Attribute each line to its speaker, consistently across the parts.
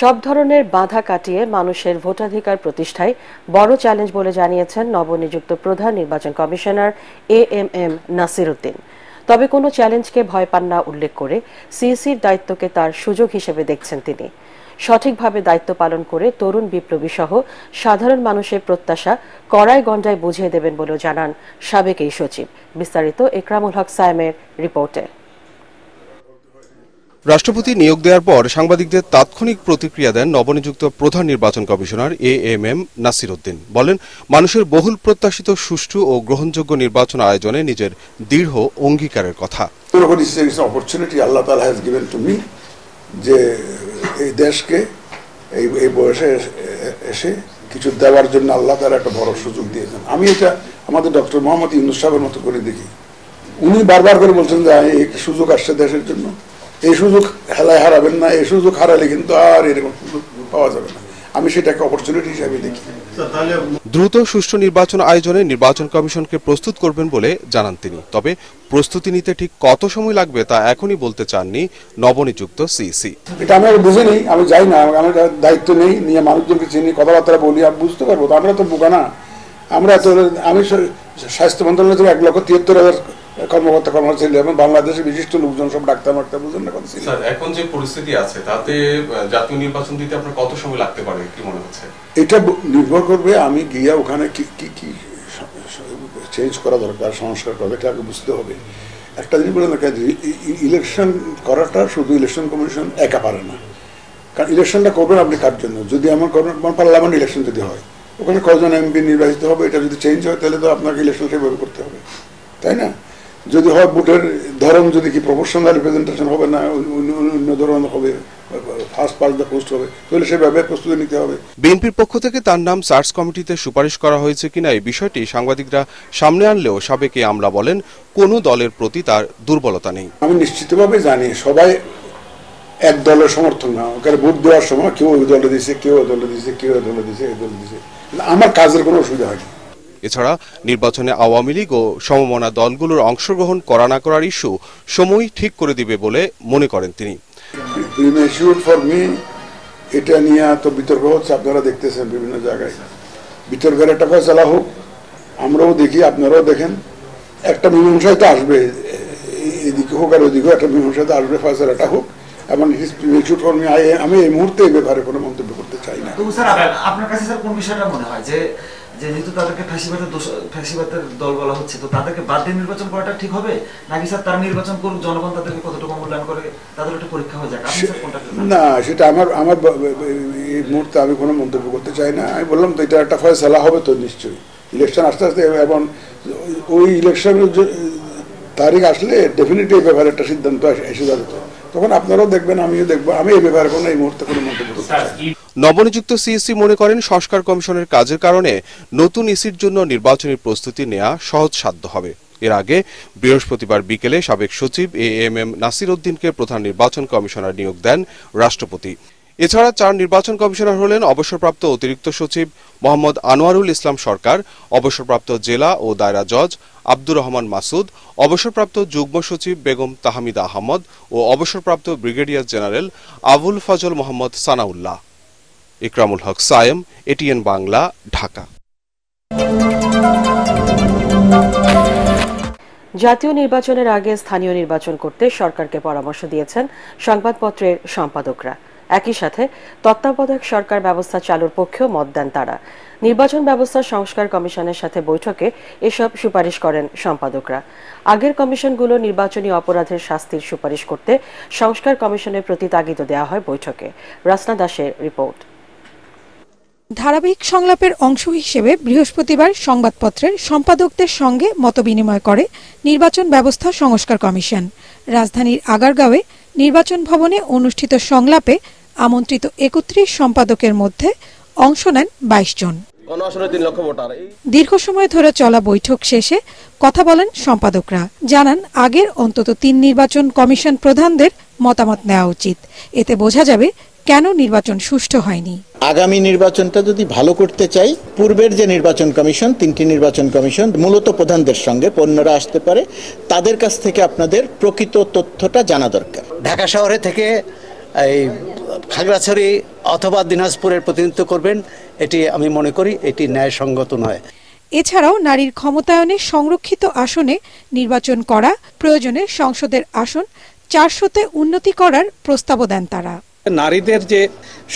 Speaker 1: সব ধরনের বাধা কাটিয়ে মানুষের ভোটাধিকার প্রতিষ্ঠায় বড় চ্যালেঞ্জ বলে জানিয়েছেন নবনিযুক্ত প্রধান নির্বাচন commissioner A M M Nasir Uddin তবে কোনো চ্যালেঞ্জকে ভয় পান না উল্লেখ করে সিসির দায়িত্বকে তার সুযোগ হিসেবে দেখছেন তিনি সঠিকভাবে দায়িত্ব পালন করে তরুণ বিপ্লবী সহ সাধারণ মানুষের প্রত্যাশা কড়াই গণ্ডায় বুঝিয়ে দেবেন বলেও জানান সাবেক এই সচিব বিস্তারিত একরামুল হক সায়েমের রিপোর্টে
Speaker 2: রাষ্ট্রপতি নিয়োগ দেওয়ার পর সাংবাদিকদের তাৎক্ষণিক প্রতিক্রিয়া দেন নবনিযুক্ত প্রধান নির্বাচন commissioner A M M Nasir Uddin বলেন মানুষের বহুল প্রত্যাশিত সুষ্ঠু ও গ্রহণযোগ্য নির্বাচন আয়োজনে নিজের দৃঢ় অঙ্গীকারের কথা
Speaker 3: অপরচুনিটি আল্লাহ যে এই দেশকে এই এই বয়সে এসে কিছু দেওয়ার জন্য আল্লাহ তারা একটা বড় সুযোগ দিয়েছেন আমি এটা আমাদের ডক্টর মোহাম্মদ ইউনুস সাহেবের মতো করে দেখি উনি বারবার করে বলছেন যে এই সুযোগ আসছে দেশের জন্য এই সুযোগ হেলায় হারাবেন না এই সুযোগ হারালে কিন্তু আর এরকম সুযোগ পাওয়া যাবে না আমি সেটাকে অপরচুনিটি হিসাবে দেখি
Speaker 2: দ্রুত সুষ্ঠু নির্বাচন আয়োজনে নির্বাচন কমিশনকে প্রস্তুত করবেন বলে জানান তিনি তবে প্রস্তুতি নিতে ঠিক কত সময় লাগবে তা এখনই বলতে চাননি নবনিযুক্ত সিসি এটা আমি বুঝিনি আমি যাই না
Speaker 3: আমি দায়িত্ব নেই নিয়ে মানুষজনকে চিনি কথাবার্তা বলি আর বুঝতে পারবো আমরা তো বোকা না আমরা তো আমি স্বাস্থ্য মন্ত্রণালয় থেকে এক লক্ষ তিয়াত্তর হাজার কর্মকর্তা কর্মচারী এবং বাংলাদেশের বিশিষ্ট লোকজন সব ডাক্তার মাক্তার না স্যার
Speaker 2: এখন যে পরিস্থিতি আছে তাতে জাতীয় নির্বাচন দিতে আপনার কত সময় লাগতে পারে কি মনে হচ্ছে এটা নির্ভর করবে আমি গিয়া ওখানে কি
Speaker 3: কি কি চেঞ্জ করা দরকার সংস্কার এটা আগে বুঝতে হবে একটা জিনিস বলে ইলেকশন করাটা শুধু ইলেকশন কমিশন একা পারে না কারণ ইলেকশনটা করবেন আপনি কার জন্য যদি আমার পার্লামেন্ট ইলেকশন যদি হয় ওখানে কজন এমপি নির্বাচিত হবে এটা যদি চেঞ্জ হয় তাহলে তো আপনাকে ইলেকশন সেভাবে করতে হবে তাই না যদি হয় বুটের ধরন যদি কি প্রফেশনাল রিপ্রেজেন্টেশন হবে না অন্য ধরনের হবে ফার্স্ট পাস দ্য পোস্ট হবে তাহলে সেভাবে প্রস্তুতি নিতে হবে
Speaker 2: বিএনপির পক্ষ থেকে তার নাম সার্চ কমিটিতে সুপারিশ করা হয়েছে কিনা এই বিষয়টি সাংবাদিকরা সামনে আনলেও সাবেকে আমরা বলেন কোনো দলের প্রতি তার দুর্বলতা নেই
Speaker 3: আমি নিশ্চিতভাবে জানি সবাই এক দলের সমর্থন না কারণ ভোট দেওয়ার সময় কেউ ওই দলে দিয়েছে কেউ ওই দলে দিয়েছে কেউ ওই দলে দিয়েছে এই দলে দিয়েছে আমার কাজের কোনো অসুবিধা হয়নি
Speaker 2: এছাড়া নির্বাচনে আওয়ামী লীগ ও সমমনা দলগুলোর অংশগ্রহণ করা না করার ইস্যু সময় ঠিক করে দিবে বলে মনে করেন তিনি
Speaker 3: এটা নিয়ে তো বিতর্ক হচ্ছে আপনারা দেখতেছেন বিভিন্ন জায়গায় বিতর্কের একটা ফেসলা হোক আমরাও দেখি আপনারাও দেখেন একটা মীমাংসায় তো আসবে এদিকে হোক আর ওদিকে একটা মীমাংসায় তো আসবে এটা হোক এবং আমি এই মুহূর্তে এই ব্যাপারে কোনো মন্তব্য করতে চাই না
Speaker 4: আপনার কাছে স্যার কোন বিষয়টা মনে হয় যে যেহেতু তাদেরকে ফ্যাসিবাদের ফ্যাসিবাদের দল বলা হচ্ছে তো তাদেরকে বাদ দিয়ে নির্বাচন করাটা ঠিক হবে নাকি স্যার তার নির্বাচন করুক জনগণ তাদেরকে কতটুকু মূল্যায়ন করে তাদের একটা পরীক্ষা হয়ে যাক না
Speaker 3: সেটা আমার আমার এই মুহূর্তে আমি কোনো মন্তব্য করতে চাই না আমি বললাম তো এটা একটা ফয়সালা হবে তো নিশ্চয়ই ইলেকশন আস্তে আস্তে এবং ওই ইলেকশনের তারিখ আসলে ডেফিনেটলি ব্যাপারে একটা সিদ্ধান্ত এসে যাবে তো তখন আপনারাও দেখবেন আমিও দেখবো আমি এই ব্যাপারে কোনো এই মুহূর্তে কোনো মন্তব্য
Speaker 2: করতে নবনিযুক্ত সিএসি মনে করেন সংস্কার কমিশনের কাজের কারণে নতুন ইসির জন্য নির্বাচনী প্রস্তুতি নেওয়া সহজসাধ্য হবে এর আগে বৃহস্পতিবার বিকেলে সাবেক সচিব এ এম এম নাসির উদ্দিনকে প্রধান নির্বাচন কমিশনার নিয়োগ দেন রাষ্ট্রপতি এছাড়া চার নির্বাচন কমিশনার হলেন অবসরপ্রাপ্ত অতিরিক্ত সচিব মোহাম্মদ আনোয়ারুল ইসলাম সরকার অবসরপ্রাপ্ত জেলা ও দায়রা জজ আব্দুর রহমান মাসুদ অবসরপ্রাপ্ত যুগ্ম সচিব বেগম তাহমিদ আহমদ ও অবসরপ্রাপ্ত brigadier general Abul Fazal Mohammad Sanaullah Ikramul Haque Sayem ATN Bangla Dhaka
Speaker 1: জাতীয় নির্বাচনের আগে স্থানীয় নির্বাচন করতে সরকারকে পরামর্শ দিয়েছেন সংবাদপত্রের সম্পাদকরা একই সাথে তত্ত্বাবধায়ক সরকার ব্যবস্থা চালুর পক্ষেও মত দেন তারা নির্বাচন ব্যবস্থা সংস্কার কমিশনের সাথে বৈঠকে এসব সুপারিশ করেন সম্পাদকরা আগের কমিশনগুলো নির্বাচনী অপরাধের শাস্তির সুপারিশ করতে সংস্কার কমিশনের প্রতি তাগিদ দেওয়া হয় বৈঠকে রাসনা দাসের রিপোর্ট ধারাবাহিক সংলাপের অংশ হিসেবে বৃহস্পতিবার
Speaker 5: সংবাদপত্রের সম্পাদকদের সঙ্গে মত বিনিময় করে নির্বাচন ব্যবস্থা সংস্কার কমিশন রাজধানীর আগারগাঁওয়ে নির্বাচন ভবনে অনুষ্ঠিত সংলাপে আমন্ত্রিত একত্রিশ সম্পাদকের মধ্যে অংশ নেন বাইশ জন দীর্ঘ সময় ধরে চলা বৈঠক শেষে কথা বলেন সম্পাদকরা জানান আগের অন্তত তিন নির্বাচন কমিশন প্রধানদের মতামত নেওয়া উচিত এতে বোঝা যাবে কেন নির্বাচন সুষ্ঠু হয়নি
Speaker 6: আগামী নির্বাচনটা যদি ভালো করতে চাই পূর্বের যে নির্বাচন কমিশন তিনটি নির্বাচন কমিশন মূলত প্রধানদের সঙ্গে পণ্যরা আসতে পারে তাদের কাছ থেকে আপনাদের প্রকৃত তথ্যটা জানা দরকার ঢাকা শহরে থেকে এই খাগড়াছড়ি অথবা দিনাজপুরের প্রতিনিধিত্ব করবেন এটি আমি মনে করি এটি ন্যায়সঙ্গত নয়
Speaker 5: এছাড়াও নারীর ক্ষমতায়নে সংরক্ষিত আসনে নির্বাচন করা প্রয়োজনে সংসদের আসন চারশোতে উন্নতি করার প্রস্তাবও দেন তারা
Speaker 2: নারীদের যে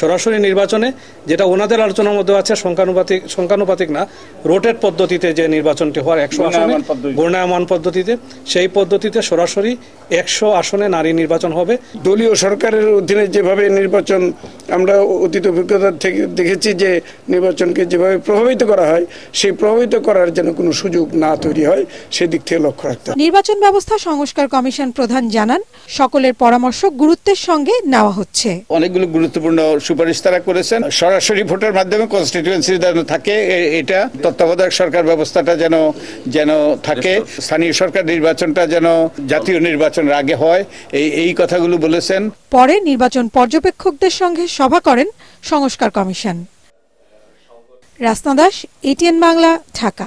Speaker 2: সরাসরি নির্বাচনে যেটা ওনাদের আলোচনার মধ্যে আছে সংখ্যানুপাতিক সংখ্যানুপাতিক না রোটেট পদ্ধতিতে যে নির্বাচনটি হওয়ার একশো আসনে গণায়মান পদ্ধতিতে সেই পদ্ধতিতে সরাসরি
Speaker 7: একশো আসনে নারী নির্বাচন হবে দলীয় সরকারের অধীনে যেভাবে নির্বাচন আমরা অতীত অভিজ্ঞতা থেকে দেখেছি যে নির্বাচনকে যেভাবে প্রভাবিত করা হয় সেই প্রভাবিত করার যেন কোনো সুযোগ না তৈরি হয় সেদিক থেকে লক্ষ্য রাখতে
Speaker 5: নির্বাচন ব্যবস্থা সংস্কার কমিশন প্রধান জানান সকলের পরামর্শ গুরুত্বের সঙ্গে নেওয়া হচ্ছে
Speaker 7: অনেকগুলো গুরুত্বপূর্ণ সুপারিশ তারা করেছেন সরাসরি ভোটের মাধ্যমে কনস্টিটিউয়েন্সি যেন থাকে এটা তত্ত্বাবধায়ক সরকার ব্যবস্থাটা যেন যেন থাকে স্থানীয় সরকার নির্বাচনটা যেন জাতীয় নির্বাচনের আগে হয় এই এই কথাগুলো বলেছেন
Speaker 5: পরে নির্বাচন পর্যবেক্ষকদের সঙ্গে সভা করেন সংস্কার কমিশন রাস্তা দাস এটিএন বাংলা ঢাকা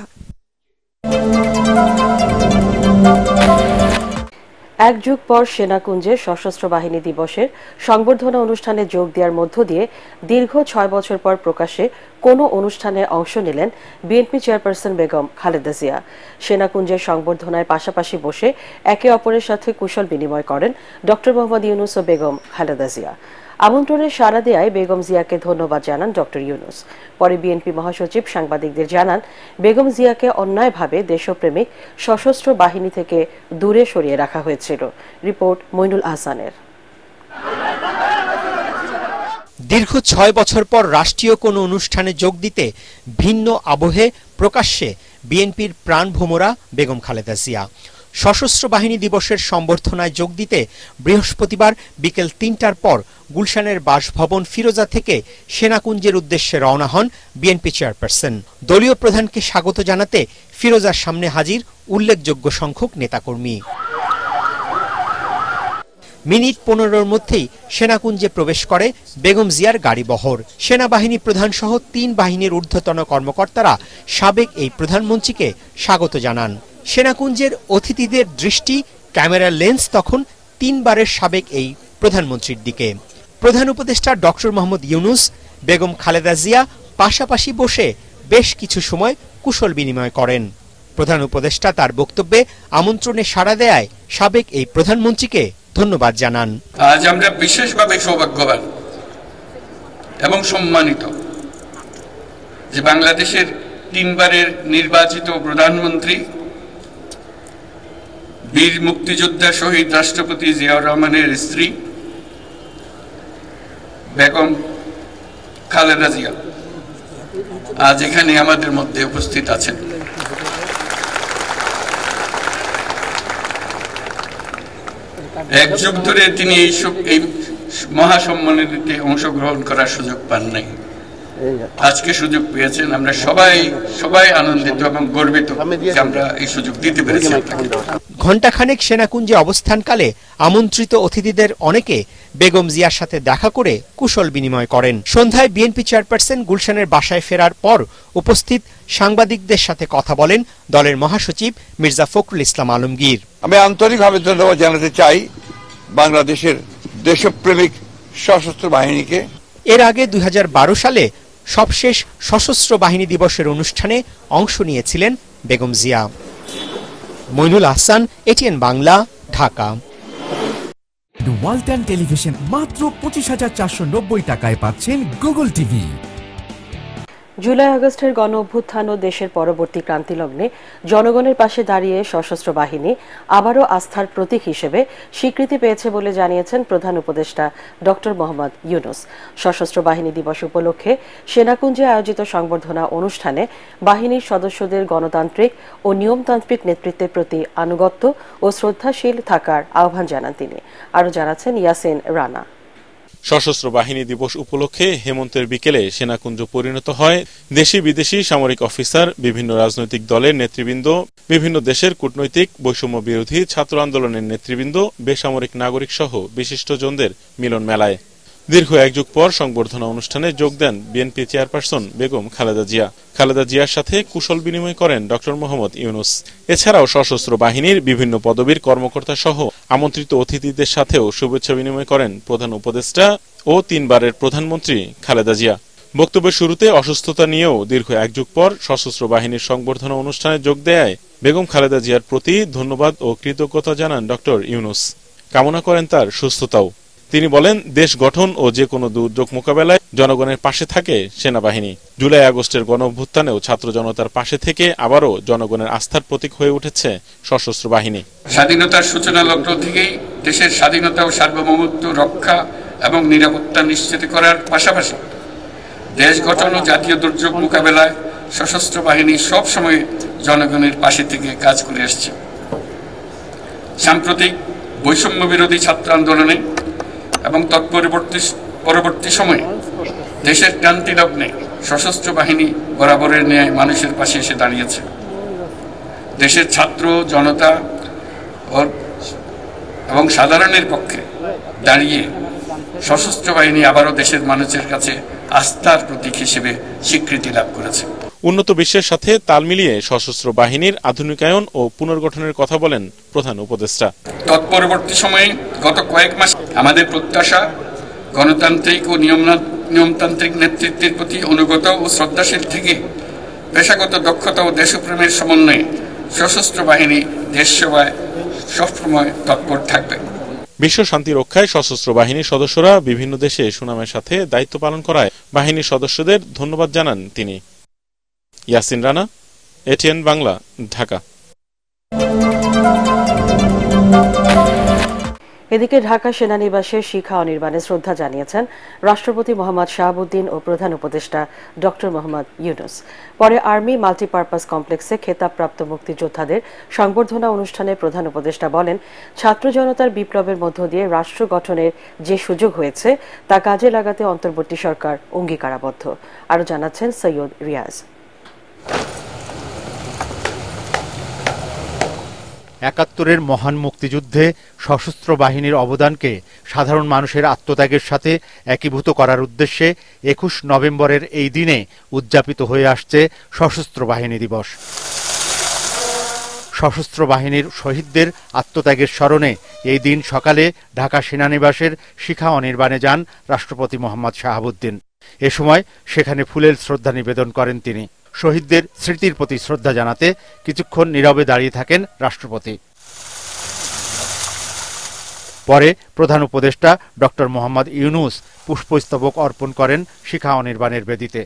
Speaker 1: এক যুগ পর সেনাকুঞ্জে সশস্ত্র বাহিনী দিবসের সংবর্ধনা অনুষ্ঠানে যোগ দেওয়ার মধ্য দিয়ে দীর্ঘ ছয় বছর পর প্রকাশে কোনো অনুষ্ঠানে অংশ নিলেন বিএনপি চেয়ারপারসন বেগম খালেদা জিয়া সেনাকুঞ্জের সংবর্ধনায় পাশাপাশি বসে একে অপরের সাথে কুশল বিনিময় করেন ড মোহাম্মদ ইউনুস ও বেগম খালেদা জিয়া আমন্ত্রণে সাড়া দেয় বেগম জিয়াকে ধন্যবাদ জানান ডক্টর ইউনুস পরে বিএনপি মহাসচিব সাংবাদিকদের জানান বেগম জিয়াকে অন্যায়ভাবে দেশপ্রেমিক সশস্ত্র বাহিনী থেকে দূরে সরিয়ে রাখা হয়েছিল রিপোর্ট মইনুল আহসানের
Speaker 8: দীর্ঘ ছয় বছর পর রাষ্ট্রীয় কোনো অনুষ্ঠানে যোগ দিতে ভিন্ন আবহে প্রকাশ্যে বিএনপির প্রাণ ভোমরা বেগম খালেদা জিয়া সশস্ত্র বাহিনী দিবসের সম্বর্ধনায় যোগ দিতে বৃহস্পতিবার বিকেল তিনটার পর গুলশানের বাসভবন ফিরোজা থেকে সেনাকুঞ্জের উদ্দেশ্যে রওনা হন বিএনপি চেয়ারপারসন দলীয় প্রধানকে স্বাগত জানাতে ফিরোজার সামনে হাজির উল্লেখযোগ্য সংখ্যক নেতাকর্মী মিনিট পনেরোর মধ্যেই সেনাকুঞ্জে প্রবেশ করে বেগম জিয়ার গাড়িবহর সেনাবাহিনী প্রধানসহ তিন বাহিনীর ঊর্ধ্বতন কর্মকর্তারা সাবেক এই প্রধানমন্ত্রীকে স্বাগত জানান সেনাকুঞ্জের অতিথিদের দৃষ্টি ক্যামেরা লেন্স তখন তিনবারের সাবেক এই প্রধানমন্ত্রীর দিকে প্রধান উপদেষ্টা ডক্টর মোহাম্মদ ইউনুস বেগম খালেদা জিয়া পাশাপাশি বসে বেশ কিছু সময় কুশল বিনিময় করেন প্রধান উপদেষ্টা তার বক্তব্যে আমন্ত্রণে সাড়া দেয় সাবেক এই প্রধানমন্ত্রীকে ধন্যবাদ জানান
Speaker 7: আজ আমরা বিশেষভাবে সৌভাগ্যবান এবং সম্মানিত যে বাংলাদেশের তিনবারের নির্বাচিত প্রধানমন্ত্রী বীর মুক্তিযোদ্ধা শহীদ রাষ্ট্রপতি জিয়াউর রহমানের স্ত্রী বেগম খালেদা জিয়া আজ এখানে আমাদের মধ্যে উপস্থিত আছেন
Speaker 2: এক যুগ ধরে তিনি এই
Speaker 7: দিতে অংশগ্রহণ করার সুযোগ পান নাই আজকে সুযোগ পেয়েছেন আমরা সবাই সবাই আনন্দিত এবং গর্বিত যে আমরা এই সুযোগ দিতে পেরেছি
Speaker 8: ঘণ্টাখানেক সেনাকুঞ্জে অবস্থানকালে আমন্ত্রিত অতিথিদের অনেকে বেগম জিয়ার সাথে দেখা করে কুশল বিনিময় করেন সন্ধ্যায় বিএনপি চেয়ারপারসন গুলশানের বাসায় ফেরার পর উপস্থিত সাংবাদিকদের সাথে কথা বলেন দলের মহাসচিব মির্জা ফখরুল ইসলাম আলমগীর আমি আন্তরিকভাবে ধন্যবাদ জানাতে
Speaker 3: চাই বাংলাদেশের দেশপ্রেমিক সশস্ত্র বাহিনীকে
Speaker 8: এর আগে দুই সালে সবশেষ সশস্ত্র বাহিনী দিবসের অনুষ্ঠানে অংশ নিয়েছিলেন Begum Zia Moinul Ahsan ATN Bangla Dhaka Walton television মাত্র পঁচিশ হাজার চারশো নব্বই টাকায় পাচ্ছেন
Speaker 7: গুগল টিভি
Speaker 1: জুলাই আগস্টের গণ অভ্যুত্থান ও দেশের পরবর্তী ক্রান্তিলগ্নে জনগণের পাশে দাঁড়িয়ে সশস্ত্র বাহিনী আবারও আস্থার প্রতীক হিসেবে স্বীকৃতি পেয়েছে বলে জানিয়েছেন প্রধান উপদেষ্টা ড মোহাম্মদ ইউনুস সশস্ত্র বাহিনী দিবস উপলক্ষে সেনাকুঞ্জে আয়োজিত সংবর্ধনা অনুষ্ঠানে বাহিনীর সদস্যদের গণতান্ত্রিক ও নিয়মতান্ত্রিক নেতৃত্বের প্রতি আনুগত্য ও শ্রদ্ধাশীল থাকার আহ্বান জানান তিনি আরও জানাচ্ছেন ইয়াসিন রানা
Speaker 9: সশস্ত্র বাহিনী দিবস উপলক্ষে হেমন্তের বিকেলে সেনাকুঞ্জ পরিণত হয় দেশি বিদেশি সামরিক অফিসার বিভিন্ন রাজনৈতিক দলের নেতৃবৃন্দ বিভিন্ন দেশের কূটনৈতিক বৈষম্য বিরোধী ছাত্র আন্দোলনের নেতৃবৃন্দ বেসামরিক নাগরিক সহ বিশিষ্টজনদের মিলন মেলায় দীর্ঘ এক যুগ পর সংবর্ধনা অনুষ্ঠানে যোগ দেন বিএনপি চেয়ারপারসন বেগম খালেদা জিয়া খালেদা জিয়ার সাথে কুশল বিনিময় করেন ড মোহাম্মদ ইউনুস এছাড়াও সশস্ত্র বাহিনীর বিভিন্ন পদবীর কর্মকর্তা সহ আমন্ত্রিত অতিথিদের সাথেও শুভেচ্ছা বিনিময় করেন প্রধান উপদেষ্টা ও তিনবারের প্রধানমন্ত্রী খালেদা জিয়া বক্তব্যের শুরুতে অসুস্থতা নিয়েও দীর্ঘ এক যুগ পর সশস্ত্র বাহিনীর সংবর্ধনা অনুষ্ঠানে যোগ দেয় বেগম খালেদা জিয়ার প্রতি ধন্যবাদ ও কৃতজ্ঞতা জানান ড ইউনুস কামনা করেন তার সুস্থতাও তিনি বলেন দেশ গঠন ও যে কোনো দুর্যোগ মোকাবেলায় জনগণের পাশে থাকে সেনাবাহিনী জুলাই আগস্টের গণভ্যুত্থানেও ছাত্র জনতার পাশে থেকে আবারও জনগণের আস্থার প্রতীক হয়ে উঠেছে সশস্ত্র বাহিনী
Speaker 7: স্বাধীনতার সূচনা লগ্ন থেকেই দেশের স্বাধীনতা ও সার্বভৌমত্ব রক্ষা এবং নিরাপত্তা নিশ্চিত করার পাশাপাশি দেশ গঠন ও জাতীয় দুর্যোগ মোকাবেলায় সশস্ত্র বাহিনী সবসময় জনগণের পাশে থেকে কাজ করে আসছে সাম্প্রতিক বৈষম্য বিরোধী ছাত্র আন্দোলনে এবং তৎপরবর্তী পরবর্তী সময়ে দেশের ক্রান্তি লগ্নে সশস্ত্র বাহিনী বরাবরের ন্যায় মানুষের পাশে এসে দাঁড়িয়েছে দেশের ছাত্র জনতা এবং সাধারণের পক্ষে দাঁড়িয়ে সশস্ত্র বাহিনী আবারও দেশের মানুষের কাছে আস্থার প্রতীক হিসেবে স্বীকৃতি লাভ করেছে
Speaker 9: উন্নত বিশ্বের সাথে তাল মিলিয়ে সশস্ত্র বাহিনীর আধুনিকায়ন ও পুনর্গঠনের কথা বলেন প্রধান উপদেষ্টা
Speaker 7: তৎপরবর্তী সময়ে গত কয়েক মাস আমাদের প্রত্যাশা গণতান্ত্রিক ও নিয়মতান্ত্রিক নেতৃত্বের প্রতি অনুগত ও শ্রদ্ধাশীল থেকে পেশাগত দক্ষতা ও দেশপ্রেমের সমন্বয়ে সশস্ত্র বাহিনী দেশ সেবায় সবসময় তৎপর থাকবে
Speaker 9: বিশ্ব শান্তি রক্ষায় সশস্ত্র বাহিনীর সদস্যরা বিভিন্ন দেশে সুনামের সাথে দায়িত্ব পালন করায় বাহিনীর সদস্যদের ধন্যবাদ জানান তিনি ইয়াসিন রানা এটিএন বাংলা ঢাকা
Speaker 1: এদিকে ঢাকা সেনানিবাসে শিখা অনির্বাণে শ্রদ্ধা জানিয়েছেন রাষ্ট্রপতি মোহাম্মদ শাহাবুদ্দিন ও প্রধান উপদেষ্টা ড মোহাম্মদ ইউনুস পরে আর্মি মাল্টিপারপাস কমপ্লেক্সে খেতাবপ্রাপ্ত মুক্তিযোদ্ধাদের সংবর্ধনা অনুষ্ঠানে প্রধান উপদেষ্টা বলেন ছাত্র জনতার বিপ্লবের মধ্য দিয়ে রাষ্ট্র গঠনের যে সুযোগ হয়েছে তা কাজে লাগাতে অন্তর্বর্তী সরকার অঙ্গীকারাবদ্ধ আরও জানাচ্ছেন সৈয়দ রিয়াজ
Speaker 6: একাত্তরের মহান মুক্তিযুদ্ধে সশস্ত্র বাহিনীর অবদানকে সাধারণ মানুষের আত্মত্যাগের সাথে একীভূত করার উদ্দেশ্যে একুশ নভেম্বরের এই দিনে উদযাপিত হয়ে আসছে সশস্ত্র বাহিনী দিবস সশস্ত্র বাহিনীর শহীদদের আত্মত্যাগের স্মরণে এই দিন সকালে ঢাকা সেনানিবাসের শিখা অনির্বাণে যান রাষ্ট্রপতি মোহাম্মদ শাহাবুদ্দিন এ সময় সেখানে ফুলের শ্রদ্ধা নিবেদন করেন তিনি শহীদদের স্মৃতির প্রতি শ্রদ্ধা জানাতে কিছুক্ষণ নীরবে দাঁড়িয়ে থাকেন রাষ্ট্রপতি পরে প্রধান উপদেষ্টা ডক্টর মোহাম্মদ ইউনুস পুষ্পস্তবক অর্পণ করেন শিখা অনির্বাণের বেদিতে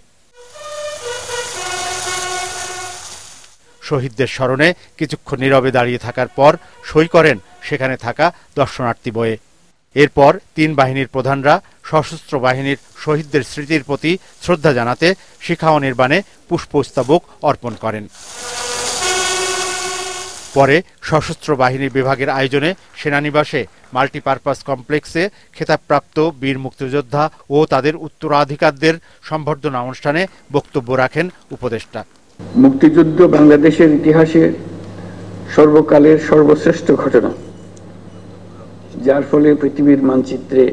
Speaker 6: শহীদদের স্মরণে কিছুক্ষণ নীরবে দাঁড়িয়ে থাকার পর সই করেন সেখানে থাকা দর্শনার্থী বয়ে এরপর তিন বাহিনীর প্রধানরা সশস্ত্র বাহিনীর শহীদদের স্মৃতির প্রতি শ্রদ্ধা জানাতে শিখাও নির্বাণে পুষ্পস্তবক অর্পণ করেন পরে সশস্ত্র বাহিনী বিভাগের আয়োজনে সেনানিবাসে মাল্টিপারপাস কমপ্লেক্সে খেতাবপ্রাপ্ত বীর মুক্তিযোদ্ধা ও তাদের উত্তরাধিকারদের সম্বর্ধনা অনুষ্ঠানে বক্তব্য রাখেন উপদেষ্টা
Speaker 7: মুক্তিযুদ্ধ বাংলাদেশের ইতিহাসে সর্বকালের সর্বশ্রেষ্ঠ ঘটনা যার ফলে পৃথিবীর মানচিত্রে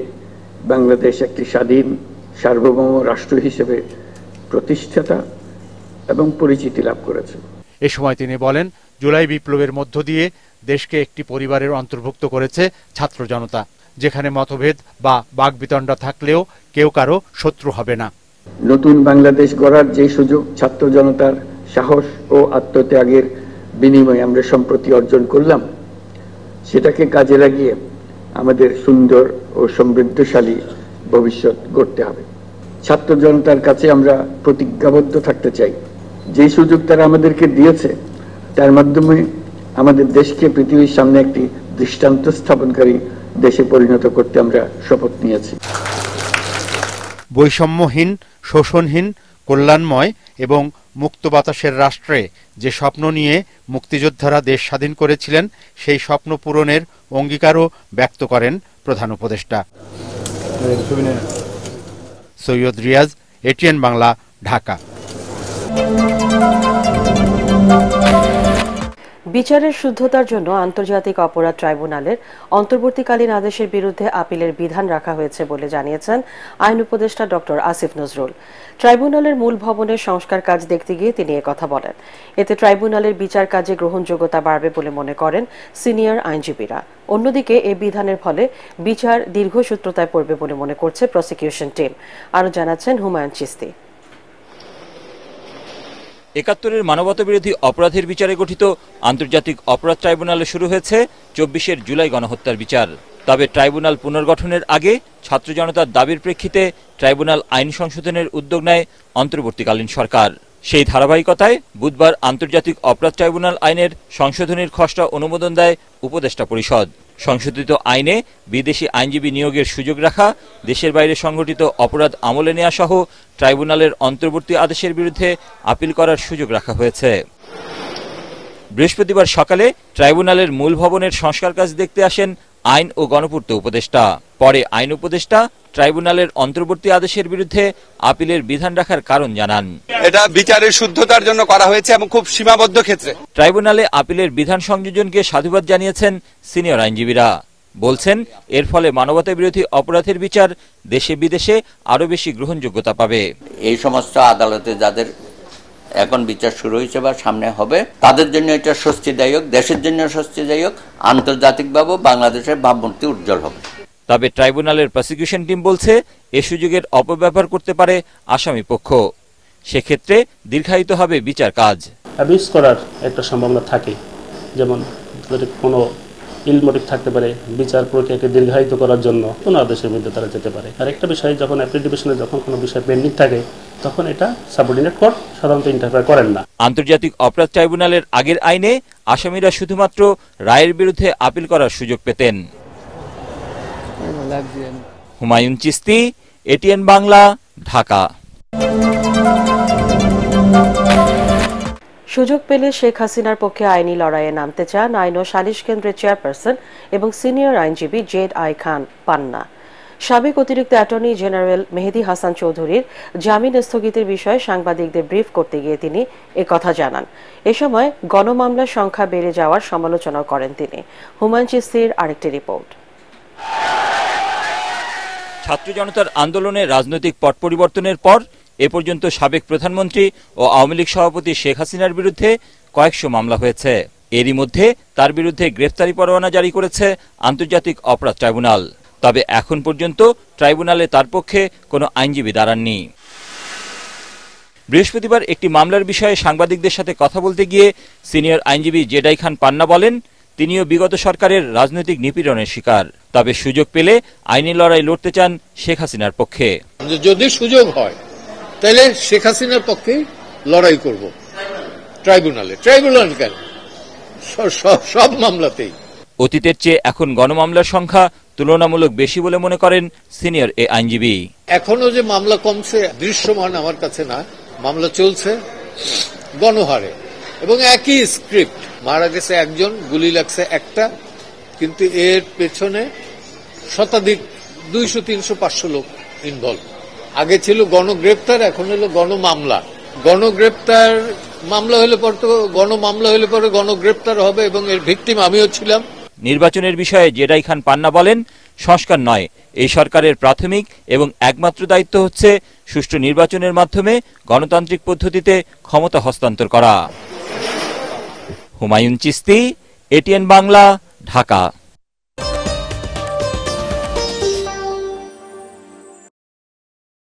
Speaker 7: বাংলাদেশ একটি স্বাধীন সার্বভৌম রাষ্ট্র হিসেবে প্রতিষ্ঠাতা এবং পরিচিতি লাভ করেছে
Speaker 6: এ সময় তিনি বলেন জুলাই বিপ্লবের মধ্য দিয়ে দেশকে একটি পরিবারের অন্তর্ভুক্ত করেছে ছাত্র জনতা যেখানে মতভেদ বা বাগবিতণ্ডা থাকলেও কেউ কারো শত্রু
Speaker 7: হবে না নতুন বাংলাদেশ গড়ার যে সুযোগ ছাত্র জনতার সাহস ও আত্মত্যাগের বিনিময়ে আমরা সম্প্রতি অর্জন করলাম সেটাকে কাজে লাগিয়ে আমাদের সুন্দর ও সমৃদ্ধশালী ভবিষ্যৎ গড়তে হবে ছাত্র জনতার কাছে আমরা প্রতিজ্ঞাবদ্ধ থাকতে চাই যে সুযোগ তারা আমাদেরকে দিয়েছে তার মাধ্যমে আমাদের দেশকে পৃথিবীর সামনে একটি দৃষ্টান্ত স্থাপনকারী দেশে পরিণত করতে আমরা শপথ নিয়েছি
Speaker 6: বৈষম্যহীন শোষণহীন কল্যাণময় এবং মুক্ত বাতাসের রাষ্ট্রে যে স্বপ্ন নিয়ে মুক্তিযোদ্ধারা দেশ স্বাধীন করেছিলেন সেই স্বপ্ন পূরণের অঙ্গীকারও ব্যক্ত করেন প্রধান উপদেষ্টা সৈয়দ রিয়াজ এটিএন বাংলা ঢাকা
Speaker 1: বিচারের শুদ্ধতার জন্য আন্তর্জাতিক অপরাধ ট্রাইব্যুনালের অন্তর্বর্তীকালীন আদেশের বিরুদ্ধে আপিলের বিধান রাখা হয়েছে বলে জানিয়েছেন আইন উপদেষ্টা ডক্টর আসিফ নজরুল ট্রাইব্যুনালের মূল ভবনের সংস্কার কাজ দেখতে গিয়ে তিনি কথা বলেন এতে ট্রাইব্যুনালের বিচার কাজে গ্রহণযোগ্যতা বাড়বে বলে মনে করেন সিনিয়র আইনজীবীরা অন্যদিকে এ বিধানের ফলে বিচার দীর্ঘসূত্রতায় পড়বে বলে মনে করছে প্রসিকিউশন টিম আরও জানাচ্ছেন হুমায়ুন চিস্তি
Speaker 4: একাত্তরের মানবতাবিরোধী অপরাধের বিচারে গঠিত আন্তর্জাতিক অপরাধ ট্রাইব্যুনালে শুরু হয়েছে চব্বিশের জুলাই গণহত্যার বিচার তবে ট্রাইব্যুনাল পুনর্গঠনের আগে ছাত্র জনতার দাবির প্রেক্ষিতে ট্রাইব্যুনাল আইন সংশোধনের উদ্যোগ নেয় অন্তর্বর্তীকালীন সরকার সেই ধারাবাহিকতায় বুধবার আন্তর্জাতিক অপরাধ ট্রাইব্যুনাল আইনের সংশোধনীর খসড়া অনুমোদন দেয় উপদেষ্টা পরিষদ সংশোধিত আইনে বিদেশি আইনজীবী নিয়োগের সুযোগ রাখা দেশের বাইরে সংঘটিত অপরাধ আমলে নেওয়া সহ ট্রাইব্যুনালের অন্তর্বর্তী আদেশের বিরুদ্ধে আপিল করার সুযোগ রাখা হয়েছে বৃহস্পতিবার সকালে ট্রাইব্যুনালের মূল ভবনের সংস্কার কাজ দেখতে আসেন আইন ও গণপূর্ত উপদেষ্টা পরে আইন উপদেষ্টা ট্রাইব্যুনালের অন্তর্বর্তী আদেশের বিরুদ্ধে আপিলের বিধান রাখার কারণ জানান এটা বিচারের শুদ্ধতার জন্য করা হয়েছে এবং খুব সীমাবদ্ধ ক্ষেত্রে ট্রাইব্যুনালে আপিলের বিধান সংযোজনকে সাধুবাদ জানিয়েছেন সিনিয়র আইনজীবীরা বলছেন এর ফলে মানবতা বিরোধী অপরাধের বিচার দেশে বিদেশে আরো বেশি গ্রহণযোগ্যতা পাবে এই সমস্ত আদালতে যাদের এখন বিচার শুরু হয়েছে বা সামনে হবে
Speaker 7: তাদের জন্য এটা স্বস্তিদায়ক দেশের জন্য স্বস্তিদায়ক আন্তর্জাতিকভাবে বাংলাদেশের
Speaker 4: ভাবমূর্তি উজ্জ্বল হবে তবে ট্রাইব্যুনালের প্রসিকিউশন টিম বলছে এ সুযোগের অপব্যবহার করতে পারে আসামিপক্ষ সেক্ষেত্রে দীর্ঘায়িত হবে বিচার কাজ অ্যাবিউজ করার একটা সম্ভাবনা থাকে যেমন কোনো ইল মোটিভ থাকতে পারে বিচার প্রক্রিয়াকে দীর্ঘায়িত করার জন্য কোনো আদেশের মধ্যে তারা যেতে পারে আর একটা বিষয় যখন অ্যাপ্লিকেশনে যখন কোনো
Speaker 6: বিষয় পেন্ডিং থাকে তখন এটা সাবঅর্ডিনেট কোর্ট সাধারণত ইন্টারফেয়ার করেন না
Speaker 4: আন্তর্জাতিক অপরাধ ট্রাইব্যুনালের আগের আইনে আসামিরা শুধুমাত্র রায়ের বিরুদ্ধে আপিল করার সুযোগ পেতেন হুমায়ুন চিস্তি এটিএন বাংলা ঢাকা
Speaker 1: সুযোগ পেলে শেখ হাসিনার পক্ষে আইনি লড়াইয়ে নামতে চান আইন ও সালিশ কেন্দ্রের চেয়ারপারসন এবং সিনিয়র আইনজীবী জেড আই খান পান্না সাবেক অতিরিক্ত অ্যাটর্নি জেনারেল মেহেদি হাসান চৌধুরীর জামিন স্থগিতের বিষয়ে সাংবাদিকদের ব্রিফ করতে গিয়ে তিনি কথা জানান এ সময় গণমামলার সংখ্যা বেড়ে যাওয়ার সমালোচনা করেন তিনি হুমায়ুন চিস্তির আরেকটি রিপোর্ট
Speaker 4: ছাত্র জনতার আন্দোলনে রাজনৈতিক পট পরিবর্তনের পর এ পর্যন্ত সাবেক প্রধানমন্ত্রী ও আওয়ামী লীগ সভাপতি শেখ হাসিনার বিরুদ্ধে কয়েকশো মামলা হয়েছে এরই মধ্যে তার বিরুদ্ধে গ্রেফতারি পরোয়ানা জারি করেছে আন্তর্জাতিক অপরাধ ট্রাইব্যুনাল তবে এখন পর্যন্ত ট্রাইব্যুনালে তার পক্ষে কোনো আইনজীবী দাঁড়াননি বৃহস্পতিবার একটি মামলার বিষয়ে সাংবাদিকদের সাথে কথা বলতে গিয়ে সিনিয়র আইনজীবী জেডাই খান পান্না বলেন তিনিও বিগত সরকারের রাজনৈতিক নিপীড়নের শিকার তবে সুযোগ পেলে আইনি লড়াই লড়তে চান শেখ হাসিনার পক্ষে
Speaker 7: যদি সুযোগ হয় তাহলে শেখ হাসিনার পক্ষে লড়াই করব ট্রাইব্যুনালে ট্রাইব্যুনাল কেন সব মামলাতেই
Speaker 4: অতীতের চেয়ে এখন গণমামলার সংখ্যা তুলনামূলক বেশি বলে মনে করেন সিনিয়র এ আইনজীবী
Speaker 7: এখনো যে মামলা কমছে দৃশ্যমান আমার কাছে না মামলা চলছে গণহারে এবং একই স্ক্রিপ্ট মারা গেছে একজন গুলি লাগছে একটা কিন্তু এর পেছনে শতাধিক দুইশো তিনশো পাঁচশো লোক ইনভলভ আগে ছিল
Speaker 4: গণগ্রেপ্তার এখন হলো গণমামলা গণগ্রেপ্তার মামলা হলে পর তো গণমামলা হলে পরে গণগ্রেপ্তার হবে এবং এর ভিকটিম আমিও ছিলাম নির্বাচনের বিষয়ে জেডাই খান পান্না বলেন সংস্কার নয় এই সরকারের প্রাথমিক এবং একমাত্র দায়িত্ব হচ্ছে সুষ্ঠু নির্বাচনের মাধ্যমে গণতান্ত্রিক পদ্ধতিতে ক্ষমতা হস্তান্তর করা হুমায়ুন চিস্তি এটিএন বাংলা ঢাকা